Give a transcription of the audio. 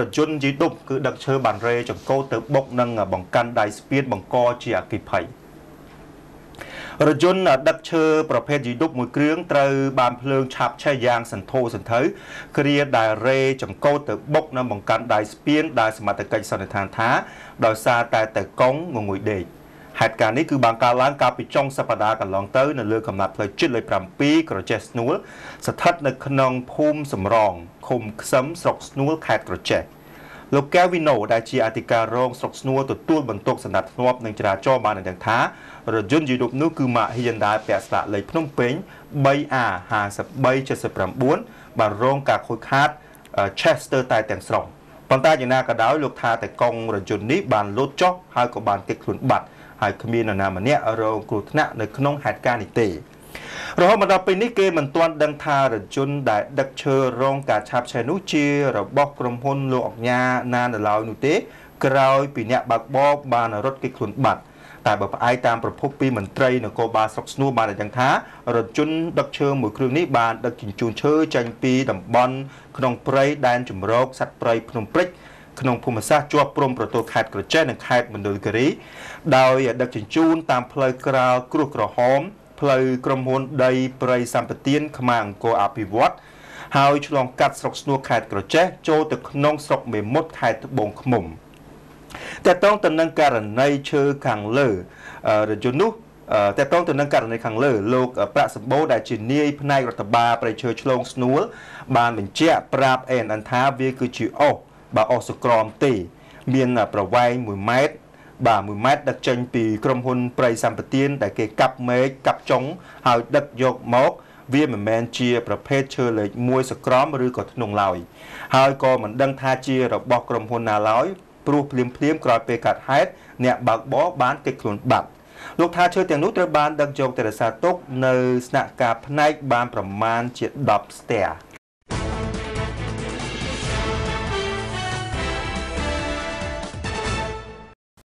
រយន្តយីឌុបគឺដឹកឈើបានរេចង្កូតទៅបុកនឹងបង្កាន់ដៃស្ពានបង្កជាអគិភ័យរយន្តដឹកឈើប្រភេទយីឌុបមួយគ្រឿងត្រូវបានភ្លើងឆាបឆេះយ៉ាងសន្ធោសន្ធៅគ្រាដែលរេចង្កូតទៅបុកនៅបង្កាន់ដៃស្ពានដែលសមត្ថកិច្ចសន្និដ្ឋានថាដោយសារតែតកងងងុយដេកហេតុការណ៍នេះគឺបានកើតឡើងកាលពីចុងសប្តាហ៍កន្លងទៅនៅលើកំណត់ផ្លូវជាតិលេខ7ក្រចេះស្នួលស្ថិតនៅក្នុងភូមិសំរងឃុំខ្សឹមស្រុកស្នួលខេត្តក្រចេះ លោកកែវីណូដែលជាអធិការរងស្រុកស្នួលទទួលបន្ទុកសម្ដាប់ធ្នាប់នឹងចរាចរណ៍បានដឹងថារថយន្តយីរូបនោះគឺម៉ាក Hyundai ពាក់ស្លាកលេខភ្នំពេញ 3A5379 បានរងការខូចខាត Chester តែទាំងស្រុងប៉ុន្តែយ៉ាងណាក៏ដោយលោកថាតែកង់រថយន្តនេះបានលោតចុះហើយក៏បានគេចខ្លួនបាត់ហើយគ្មាននរណាម្នាក់រងគ្រោះថ្នាក់នៅក្នុងហេតុការណ៍នេះទេ រហូតមកដល់ពេលនេះគេមិនទាន់ដឹងថារថយន្តដែលដឹកឈើរងការឆាបឆេះនោះជារបស់ក្រុមហ៊ុនលោកអង្ញាណានៅឡើយនោះទេ ក្រោយពីអ្នកបើកបរបានរត់គេចខ្លួនបាត់តែបើផ្អែកតាមប្រភពពីមន្ត្រីនគរបាលស្រុកស្នួរបានដឹងថារថយន្តដឹកឈើមួយគ្រឿងនេះបានដឹកជញ្ជូនឈើចេញពីតំបន់ក្នុងព្រៃដែនជំរកសត្វព្រៃភ្នំព្រិចក្នុងភូមិសាស្ត្រជាប់ព្រំប្រទល់ខេត្តក្រចេះនិងខេត្តមណ្ឌលគិរីដោយដឹកជញ្ជូនតាមផ្លូវក្រាលគ្រោះក្រហម ផ្លូវក្រុមហ៊ុនដីព្រៃសម្បទានខ្មែរអង្គរអភិវឌ្ឍហើយឆ្លងកាត់ស្រុកស្នួរខេត្តក្រចេះចូលទៅក្នុងស្រុកមេមត់ខេត្តត្បូងឃ្មុំតើតងទៅនឹងករណីឈើខាងលើរយន្តនោះតើតងទៅនឹងករណីខាងលើលោកប្រាក់សម្បូរដែលជានាយផ្នែករដ្ឋបាលប្រៃឈើឆ្លងស្នួល បានបញ្ជាក់ប្រាប់ ANN ថាវាគឺជាអុសបើអុសសក្រមទេ មានប្រវែង1ម៉ែត្រ បាទ1ម៉ែត្រដឹកចេញពីក្រុមហ៊ុនប្រៃសម្បទានដែលគេកាប់មែកកាប់ចុងហើយដឹកយកមកវាមិនមែនជាប្រភេទឈើលេខ1សក្រមឬក៏ធ្នង់ឡើយហើយក៏មិនដឹងថាជារបស់ក្រុមហ៊ុនណាឡើយព្រោះភ្លាមភ្លាមក្រោយពេលកាត់ហេតុអ្នកបើកបរបានគេចខ្លួនបាត់លោកថាឈើទាំងនោះត្រូវបានដឹកយកទៅរក្សាទុកនៅស្នាក់ការផ្នែកបានប្រមាណជា10ស្ទះ